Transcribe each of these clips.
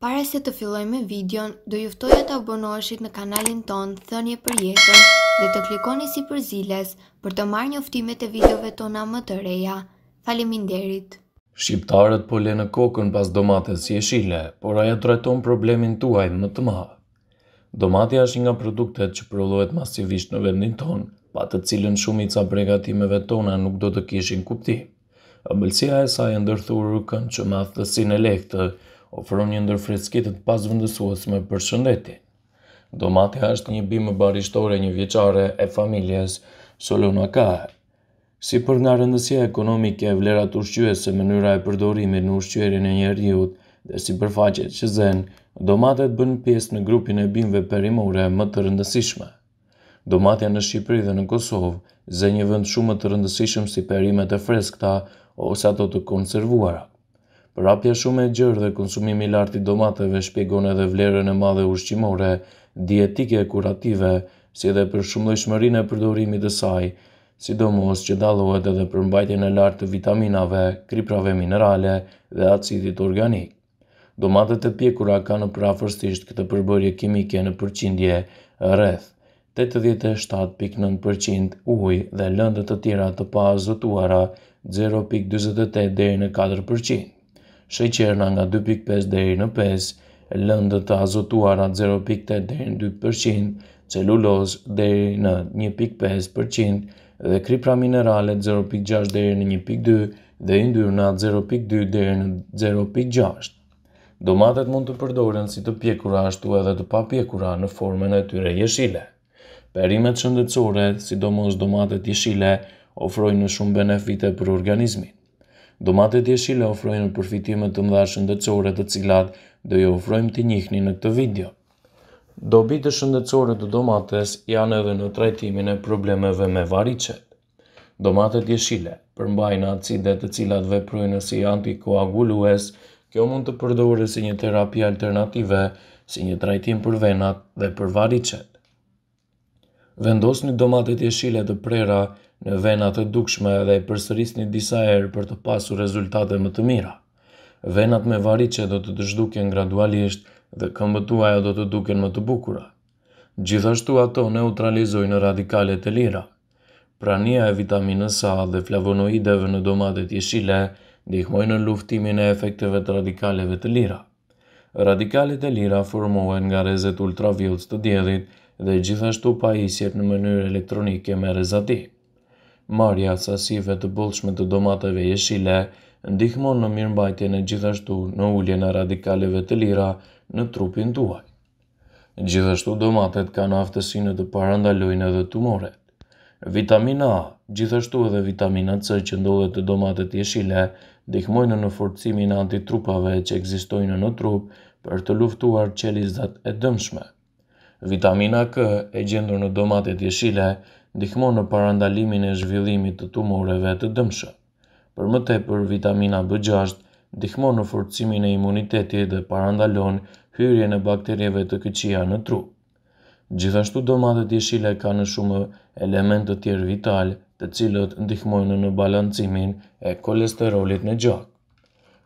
Para se të fillojmë me videon, do ju ftoja të abonoheshit në kanalin tonë Thënie për Jetën dhe të klikoni sipër ziles për të marrë njoftimet e videove tona më të reja. Faleminderit! Shqiptarët po lenë kokën pas domates jeshile, por ajo trajton problemin tuaj më të madh. Domatja është një nga produktet që prodhohet masivisht në vendin tonë, pa të cilën shumica e përgatimeve tona nuk do të kishin kuptim. Ëmbëlsia e saj e ndërthurur këndshëm me athtësinë e lehtë, ofron një ndër freskitë të pazëvendësueshme për shëndetin. Domatja është një bimë barishtore njëvjeçare e familjes Solanaceae. Si për nga rëndësia ekonomike e vlerat ushqyese mënyra e përdorimit në ushqyerjen e njeriut dhe sipërfaqet që zen, domatet bënë pjesë në grupin e bimëve perimore më të rëndësishme. Domatja në Shqipëri dhe në Kosovë zen një vend shumë më të rëndësishëm si perimet e freskëta ose ato të konservuara. Përhapja shumë e gjërë dhe konsumimi i lartë i domateve shpjegon edhe vlerën e madhe ushqimore, dietike e kurative, si dhe për shumëllojshmërinë e përdorimit të saj sidomos që dallohet edhe përmbajtjen e lartë të vitaminave, kriprave minerale dhe acidit organik. Domatet e pjekura kanë përafërsisht këtë përbërje kimike në përqindje rreth tetëdhjetë e shtatë pikë nëntë për qind ujë dhe lëndë të tjera të paazotuara zero pikë njëzet e tetë deri në katër për qind. sheqerna nga dy pikë pesë deri në pesë, lëndë të azotuara zero pikë tetë deri në dy për qind, celulozë deri në një pikë pesë për qind, dhe kripra minerale zero pikë gjashtë deri në një pikë dy dhe yndyrna zero pikë dy deri në zero pikë gjashtë. Domatet mund të përdoren si të pjekura ashtu edhe të papjekura në formën e tyre jeshile. Perimet shëndetësore, sidomos domatet jeshile, ofrojnë shumë benefite për organizmin. Domatet jeshile ofrojnë përfitime të mëdha shëndetësore, të cilat do ju ofrojmë të njihni në këtë video. Dobitë shëndetësore të domates janë edhe në trajtimin e problemeve me variçet. Domatet jeshile përmbajnë acide të cilat veprojnë si antikoagulues. Kjo mund të përdoret si një terapi alternative, si një trajtim për venat dhe për variçet. Vendosni domatet jeshile të prera në vena të dukshme dhe i përsërisni disa herë për të pasur rezultate më të mira. Venat me variçe do të zhduken gradualisht dhe këmbët tuaja do të duken më të bukura. Gjithashtu ato neutralizojnë radikale të lira, Prania e vitaminës A dhe flavonoideve në domatet jeshile ndihmojnë në luftimin e efekteve të radikaleve të lira. Radikalet e lira formohen nga rrezet ultravjollcë të diellit dhe gjithashtu pajisjet në mënyrë elektronike me rrezatim. Marrja e sasive të bollshme të domateve jeshile ndihmon në mirëmbajtjen e gjithashtu në uljen e radikaleve të lira në trupin tuaj. Gjithashtu domatet kanë aftësinë të parandalojnë edhe tumoret. Vitamina A, gjithashtu edhe vitamina C që ndodhet në domatet jeshile, ndihmojnë në forcimin e antitrupave që ekzistojnë në trup për të luftuar qelizat e dëmshme. Vitamina K, e gjendur në domatet jeshile, ndihmon në parandalimin e zhvillimit të tumoreve të dëmshëm. Për më tepër, vitamina B gjashtë ndihmon në forcimin e imunitetit dhe parandalon hyrjen e bakterieve të këqija në trup. Gjithashtu, domatet jeshile kanë shumë elementë të tjerë vitalë, të cilët ndihmojnë në balancimin e kolesterolit në gjak.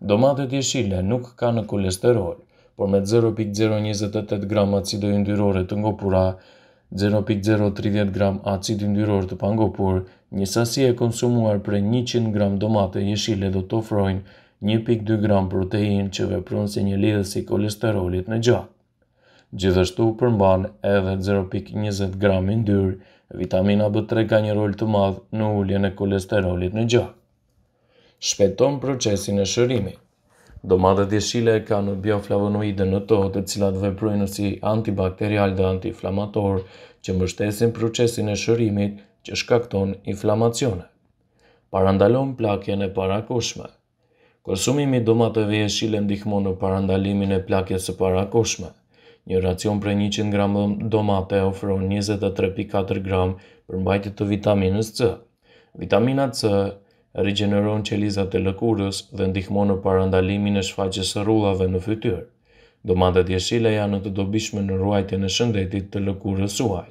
Domatet jeshile nuk kanë kolesterol, por me zero pikë zero njëzet e tetë gramë acide yndyrore të ngopura, zero pikë zero tridhjetë gramë acid yndyror të pangopur, një sasi e konsumuar prej njëqind gramë domate jeshile do të ofrojnë një pikë dy gramë proteinë që vepron si një lidhës i kolesterolit në gjak. Gjithashtu përmban edhe zero pikë njëzet gramë yndyrë, vitamina B tre ka një rol të madh në uljen e kolesterolit në gjak. Shpejton procesin e shërimit. Domatet jeshile kanë bioflavonoide në to, të cilat veprojnë si antibakterialë dhe antiinflamatorë, që mbështesin procesin e shërimit që shkakton inflamacione. Parandalon plakjen e parakohshme. Konsumimi i domateve jeshile ndihmon në parandalimin e plakjes së parakohshme. Një racion prej njëqind gramë domate ofron njëzet e tre pikë katër gramë përmbajtje të vitaminës C. Vitamina C rigjeneron qelizat e lëkurës dhe ndihmon në parandalimin e shfaqjes së rrudhave në fytyrë. Domatet jeshile janë të dobishme në ruajtjen e shëndetit të lëkurës suaj.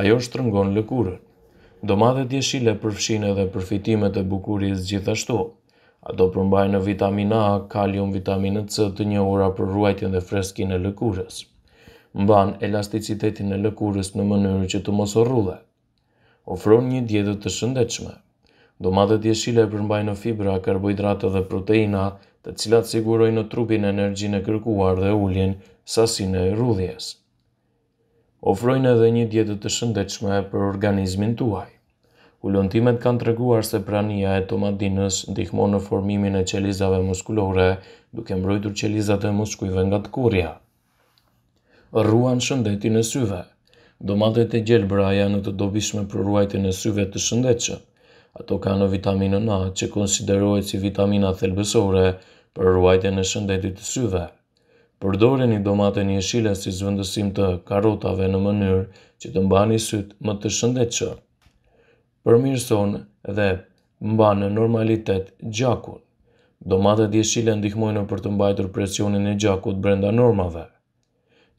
Ajo shtrëngon lëkurën. Domatet jeshile përfshijnë edhe përfitimet e bukurisë gjithashtu. Ato përmbajnë vitaminë A, kalium, vitaminë C të njohura për ruajtjen dhe freskinë e lëkurës. Mban elasticitetin e lëkurës në mënyrë që të mos rrudhet. Ofron një dietë të shëndetshme. Domatet jeshile përmbajnë fibra, karbohidrate dhe proteina, të cilat sigurojnë në trupin energjinë e kërkuar dhe ulin sasinë e rrudhjes. Ofrojnë edhe një dietë të shëndetshme për organizmin tuaj. Hulumtimet kanë treguar se prania e tomadinës ndihmon në formimin e qelizave muskulore, duke mbrojtur qelizat e muskujve nga tkurrja. Ruan shëndetin e syve. Domatet e gjelbra janë të dobishme për ruajtjen e syve të shëndetshëm. Ato kanë vitaminën A, që konsiderohet si vitamina thelbësore për ruajtjen e shëndetit të syve. Përdorini domaten jeshile si zëvendësim të karotave në mënyrë që të mbani sytë më të shëndetshëm. përmirëson dhe mban në normalitet gjakun. Domatet jeshile ndihmojnë për të mbajtur presionin e gjakut brenda normave.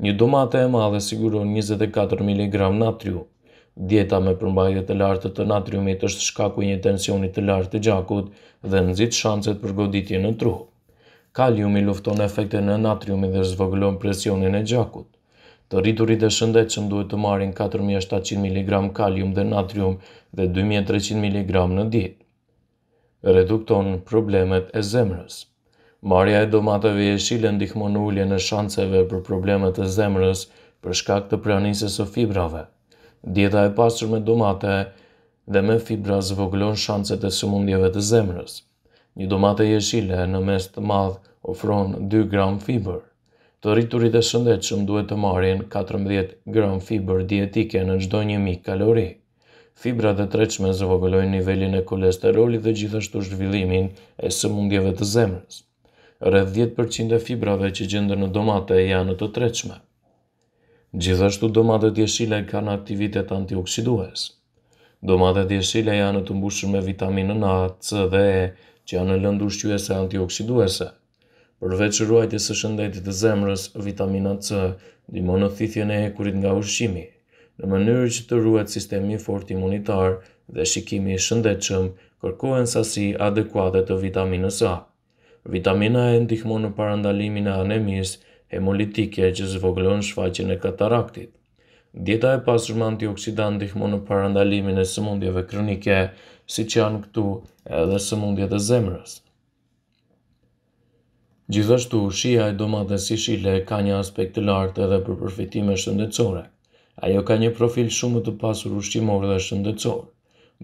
Një domate e madhe siguron njëzet e katër miligramë natrium. Dieta me përmbajtje të lartë të natriumit është shkaku i një tensioni të lartë të gjakut dhe nxit shanset për goditje në tru. Kaliumi lufton efektin e natriumit dhe zvogëlon presionin e gjakut. Të rriturit e shëndetshëm duhet të marrin katër mijë e shtatëqind miligramë kalium dhe natrium dhe dy mijë e treqind miligramë në ditë. Redukton problemet e zemrës. Marrja e domateve jeshile ndihmon në uljen e shanseve për probleme të zemrës për shkak të pranisë së fibrave. Dieta e pasur me domate dhe me fibra zvogëlon shanset e sëmundjeve të zemrës. Një domate jeshile në masë të madh ofron dy gram fibër. Të rriturit e shëndetshëm duhet të marrin katërmbëdhjetë gram fibër dietike në çdo një mijë kalori. Fibrat e tretshme zvogëlojnë nivelin e kolesterolit dhe gjithashtu zhvillimin e sëmundjeve të zemrës. Rreth dhjetë për qind e fibrave që gjenden në domate janë të tretshme. Gjithashtu domatet jeshile kanë aktivitet antioksidues. Domatet jeshile janë të mbushur me vitaminën A, C dhe E, që janë lëndë ushqyese antioksiduese. Përveç ruajtjes së shëndetit të zemrës, vitamina C ndihmon në thithjen e hekurit nga ushqimi, në mënyrë që të ruhet sistemi i fortë imunitar dhe shikimi i shëndetshëm. Kërkohen sasi adekuate të vitaminës A, Vitamina E ndihmon në parandalimin e anemisë hemolitike që zvogëlon shfaqjen e kataraktit. Dieta e pasur me antioksidantë ndihmon në parandalimin e sëmundjeve kronike, siç janë këtu edhe sëmundjet e zemrës. Gjithashtu, shija e domates jeshile ka një aspekt të lartë edhe për përfitime shëndetësore. Ajo ka një profil shumë më të pasur ushqimor dhe shëndetësor.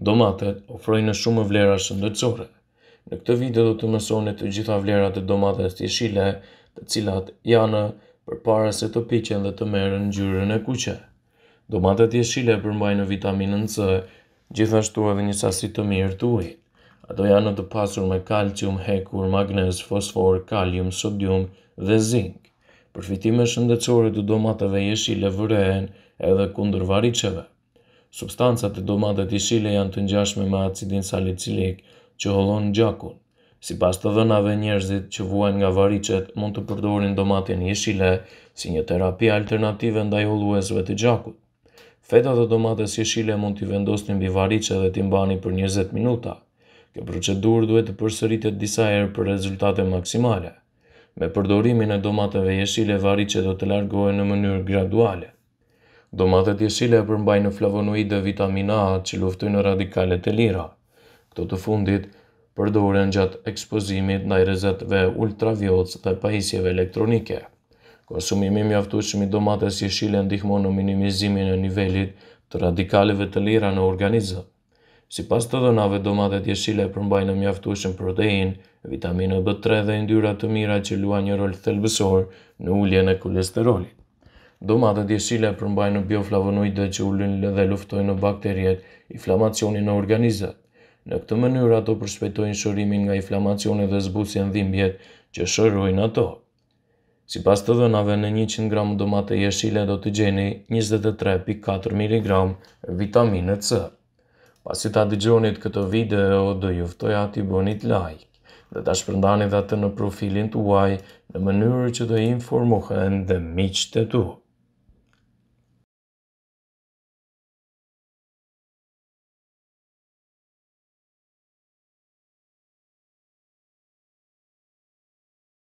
Domatet ofrojnë shumë vlera shëndetësore, Në këtë video do të mësoni të gjitha vlerat e domates jeshile, të cilat janë përpara se të piqen dhe të marrin ngjyrën e kuqe. Domatet jeshile përmbajnë vitaminën C, gjithashtu edhe një sasi të mirë të ujit. Ato janë të pasur me kalcium, hekur, magnez, fosfor, kalium, sodium dhe zink. Përfitimet shëndetësore të domateve jeshile vërehen edhe kundër variçeve. Substancat e domates jeshile janë të ngjashme me acidin salicilik që hollon gjakun. Sipas të dhënave, njerëzit që vuajnë nga variçet mund të përdorin domaten jeshile si një terapi alternative ndaj holluesve të gjakut. Fetat e domates jeshile mund t'i vendosni mbi variçe dhe t'i mbani për njëzet minuta. Kjo procedurë duhet të përsëritet disa herë për rezultate maksimale. Me përdorimin e domateve jeshile, variçet do të largohen në mënyrë graduale. Domatet jeshile përmbajnë flavonoide dhe vitamina A që luftojnë radikalet e lira. Këto të fundit përdoren gjatë ekspozimit ndaj rrezeve ultravjollcë dhe pajisjeve elektronike. Konsumimi i mjaftueshëm i domates jeshile ndihmon në minimizimin e nivelit të radikaleve të lira në organizëm. Sipas të dhënave, domatet jeshile përmbajnë mjaftueshëm proteinë, vitaminë B tre dhe yndyra të mira që luajnë një rol thelbësor në uljen e kolesterolit. Domatet jeshile përmbajnë bioflavonoide që ulin dhe luftojnë bakteriet, inflamacionin në organizëm. Në këtë mënyrë, ato përshpejtojnë shërimin nga inflamacioni dhe zbusin dhimbjet që shërojnë ato. Sipas të dhënave, në njëqind gramë domate jeshile do të gjeni njëzet e tre pikë katër miligramë vitaminë C. Pasi ta dëgjonit këtë video, do ju ftoja t'i bënit like dhe ta shpërndanit atë në profilin tuaj në mënyrë që të informohen dhe miqtë e tu.